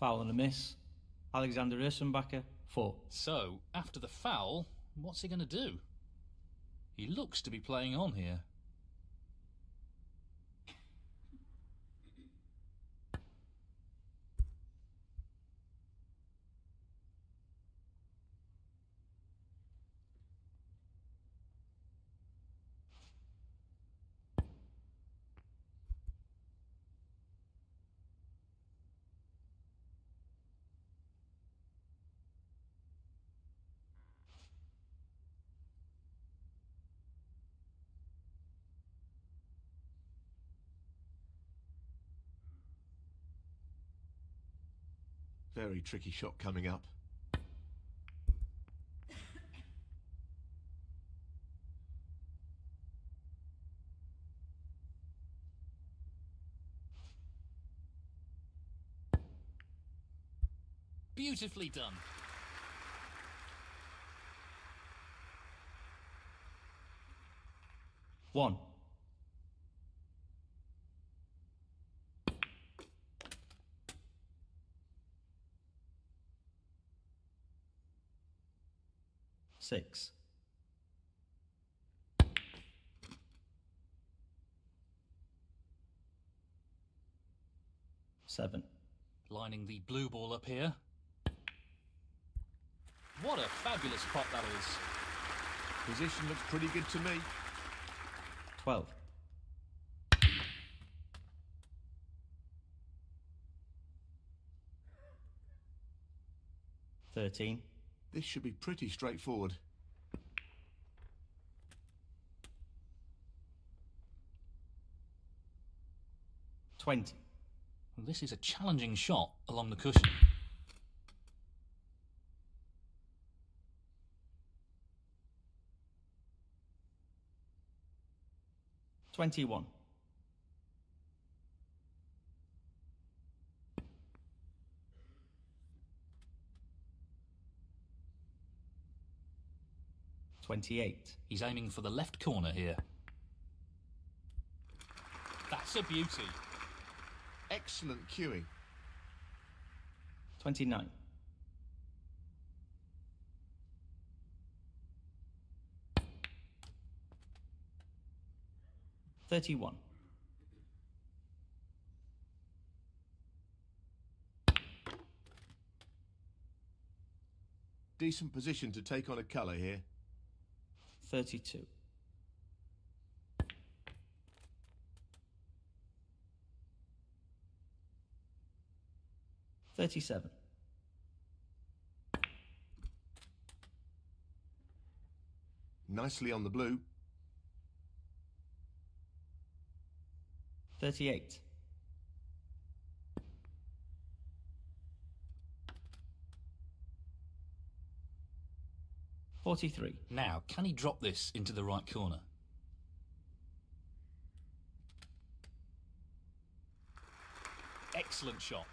Foul and a miss. Alexander Ursenbacher, 4. So, after the foul, what's he going to do? He looks to be playing on here. Very tricky shot coming up. Beautifully done. One. Six. Seven. Lining the blue ball up here. What a fabulous pot that is. Position looks pretty good to me. Twelve. Thirteen. This should be pretty straightforward. Twenty. This is a challenging shot along the cushion. Twenty-one. Twenty-eight. He's aiming for the left corner here. That's a beauty. Excellent cueing. Twenty-nine. Thirty-one. Decent position to take on a colour here. Thirty-two. Thirty-seven. Nicely on the blue. Thirty-eight. Forty-three. Now, can he drop this into the right corner? Excellent shot.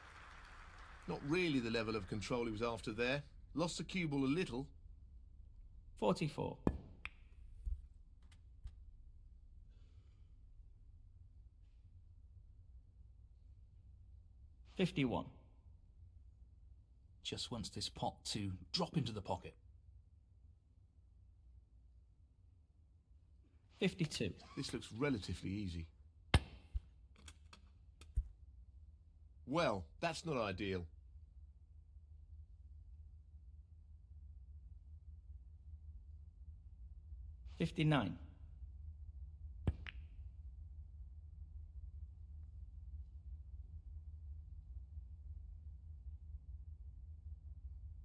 Not really the level of control he was after there. Lost the cue ball a little. Forty-four. Fifty-one. Just wants this pot to drop into the pocket. Fifty-two. This looks relatively easy. Well, that's not ideal. Fifty-nine.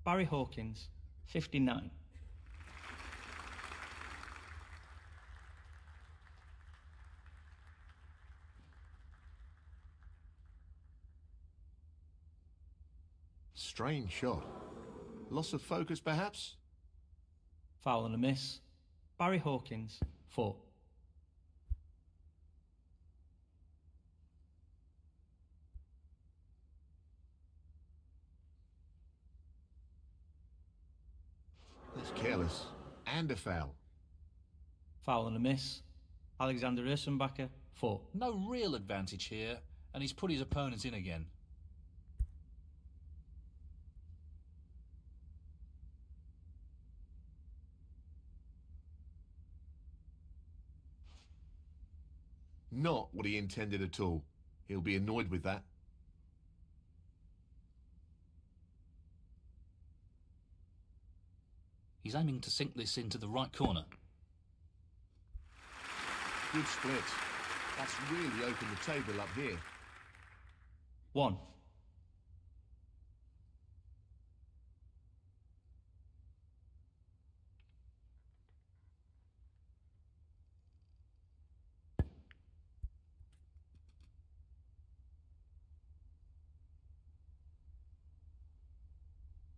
Barry Hawkins, fifty-nine. Strange shot. Loss of focus, perhaps? Foul and a miss. Barry Hawkins, four. That's careless. And a foul. Foul and a miss. Alexander Ursenbacher, four. No real advantage here, and he's put his opponent in again. Not what he intended at all. He'll be annoyed with that. He's aiming to sink this into the right corner. Good split. That's really opened the table up here. 1.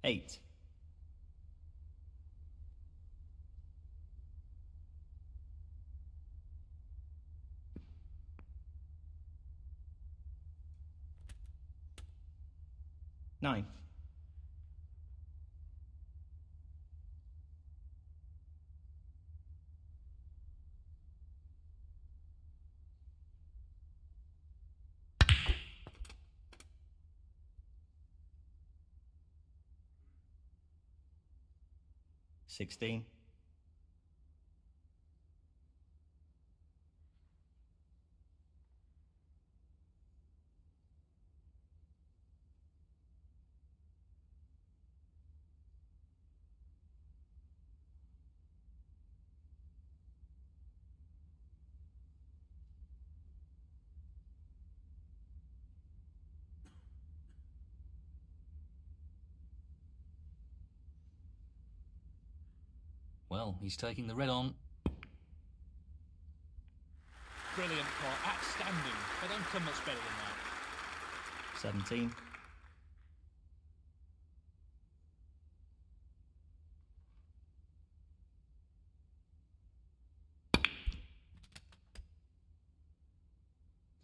Eight. Nine. Sixteen. Well, he's taking the red on. Brilliant pot. Outstanding. They don't come much better than that. Seventeen.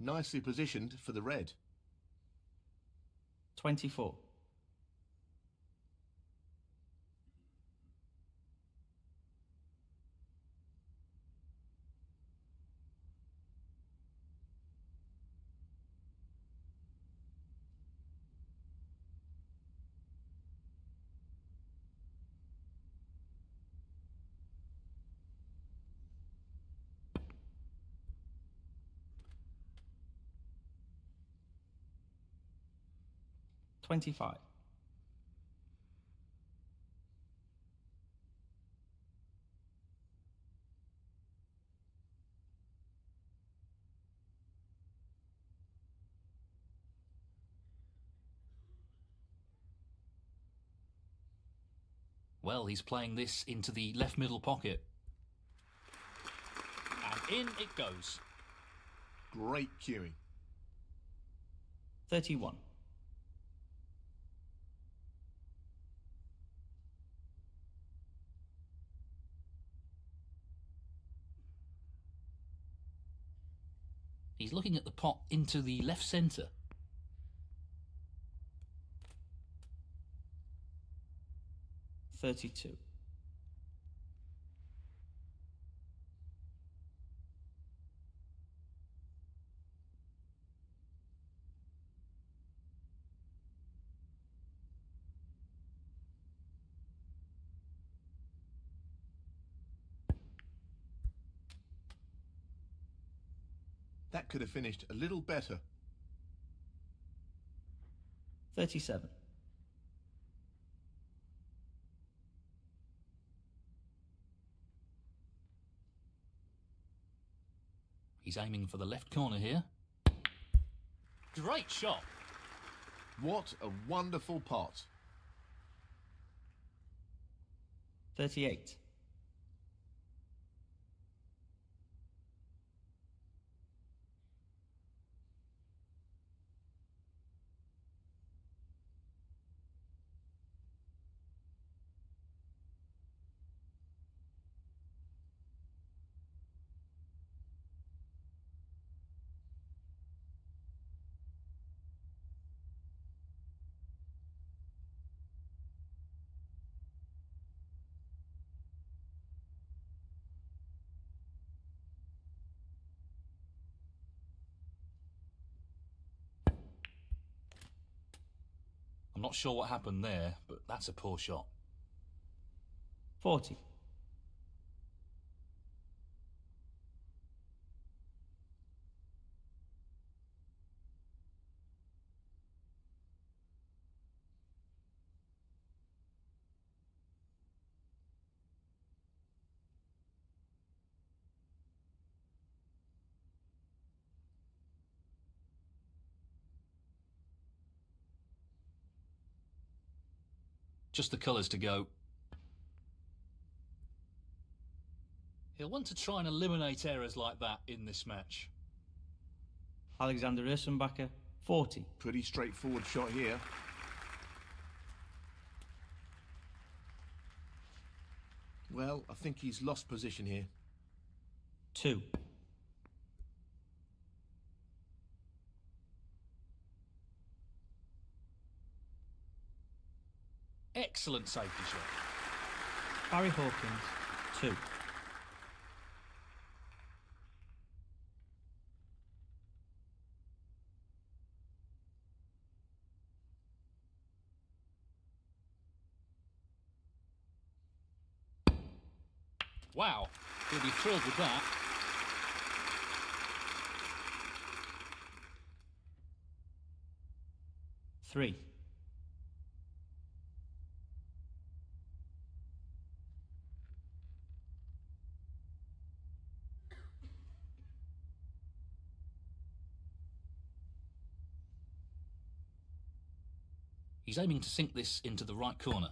Nicely positioned for the red. Twenty-four. Twenty-five. Well, he's playing this into the left middle pocket. And in it goes. Great cueing. Thirty-one. He's looking at the pot into the left centre. Thirty-two. That could have finished a little better. Thirty-seven. He's aiming for the left corner here. Great shot. What a wonderful pot. Thirty-eight. I'm not sure what happened there, but that's a poor shot. Forty. Just the colours to go. He'll want to try and eliminate errors like that in this match. Alexander Ursenbacher, 40. Pretty straightforward shot here. Well, I think he's lost position here. 2. Excellent safety shot. Barry Hawkins, 2. Wow, he'll be thrilled with that. Three. He's aiming to sink this into the right corner.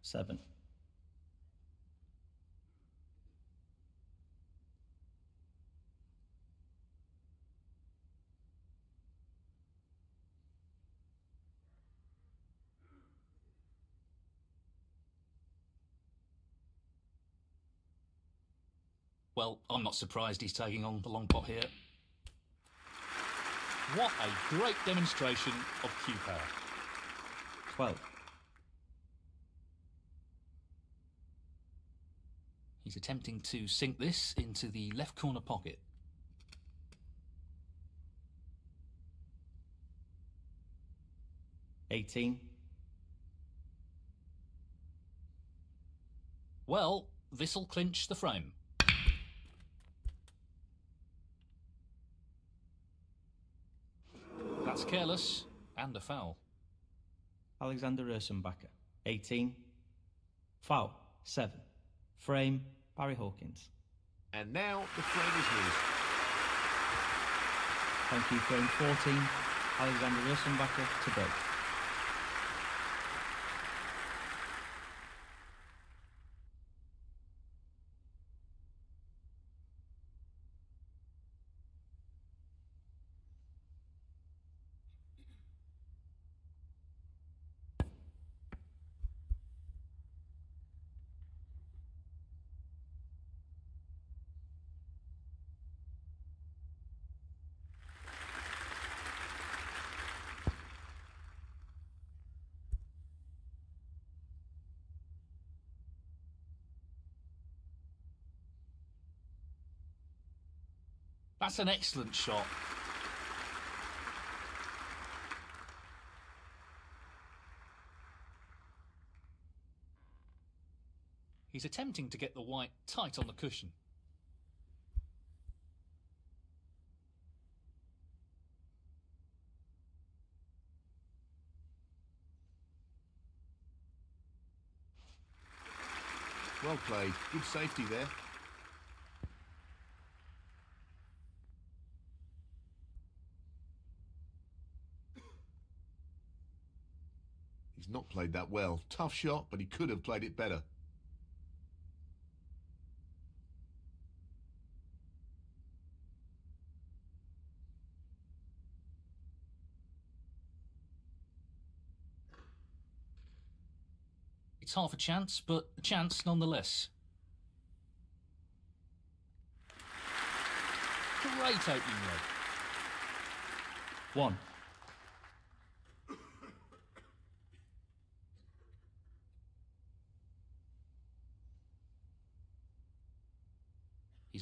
Seven. Well, I'm not surprised he's taking on the long pot here. What a great demonstration of cue power. 12. He's attempting to sink this into the left corner pocket. Eighteen. Well, this'll clinch the frame. That's careless and a foul. Alexander Ursenbacher, 18. Foul, 7. Frame, Barry Hawkins. And now the frame is his. Thank you, frame 14. Alexander Ursenbacher to break. That's an excellent shot. He's attempting to get the white tight on the cushion. Well played. Good safety there. Not played that well. Tough shot, but he could have played it better. It's half a chance, but a chance nonetheless. Great opening leg. 1.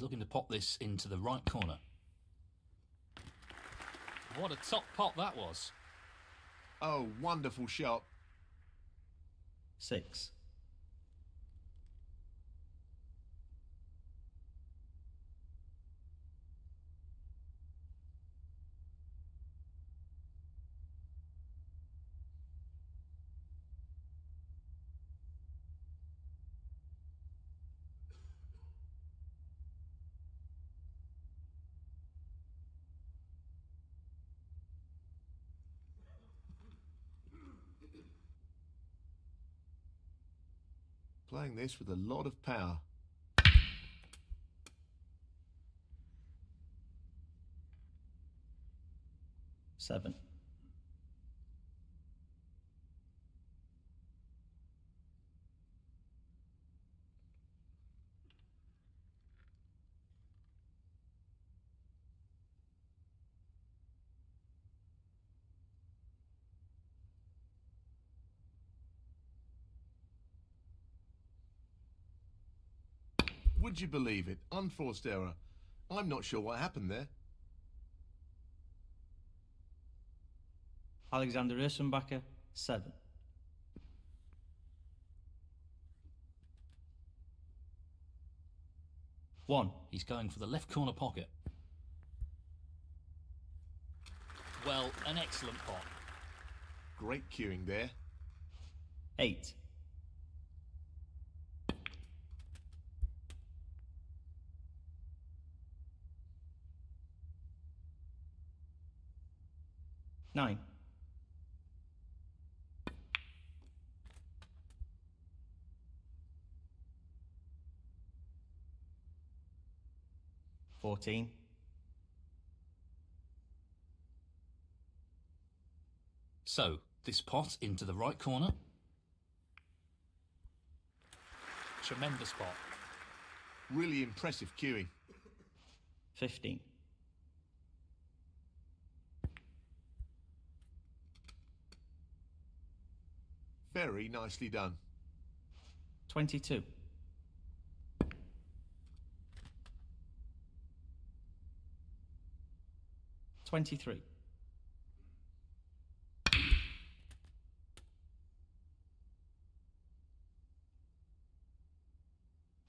He's looking to pop this into the right corner. What a top pot that was. Oh, wonderful shot. 6. Playing this with a lot of power. Seven. Would you believe it? Unforced error. I'm not sure what happened there. Alexander Ursenbacher, seven. One. He's going for the left corner pocket. Well, an excellent pot. Great cueing there. Eight. Nine. Fourteen. So, this pot into the right corner. Tremendous pot. Really impressive cueing. Fifteen. Very nicely done. Twenty-two. Twenty-three.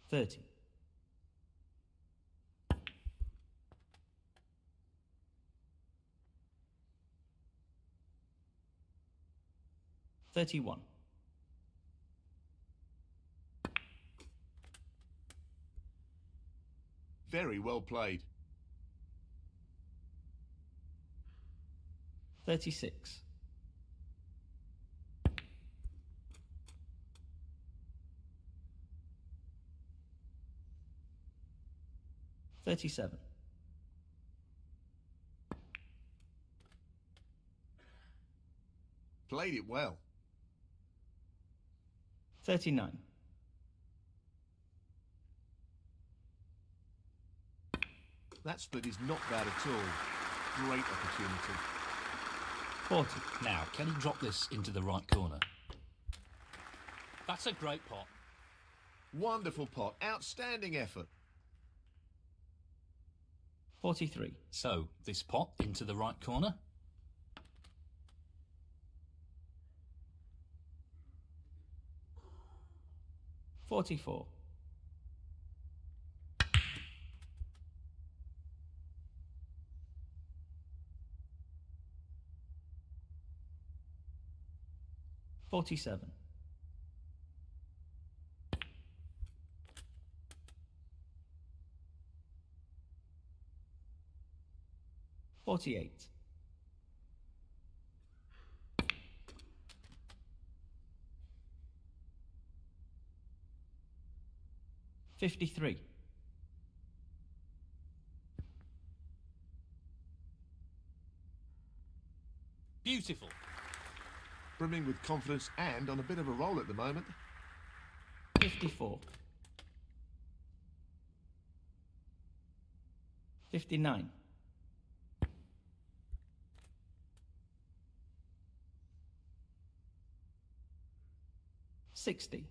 Thirty. Thirty-one. Very well played. Thirty-six. Thirty-seven. Played it well. Thirty-nine. That split is not bad at all. Great opportunity. Forty. Now, can he drop this into the right corner? That's a great pot. Wonderful pot. Outstanding effort. Forty-three. So, this pot into the right corner. Forty-four. Forty-seven. Forty-eight. Fifty-three. Beautiful. Brimming with confidence and on a bit of a roll at the moment. Fifty-four. Fifty-nine. Sixty.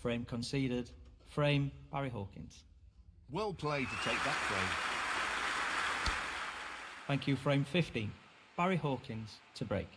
Frame conceded. Frame Barry Hawkins. Well played to take that frame. Thank you, frame 15. Barry Hawkins to break.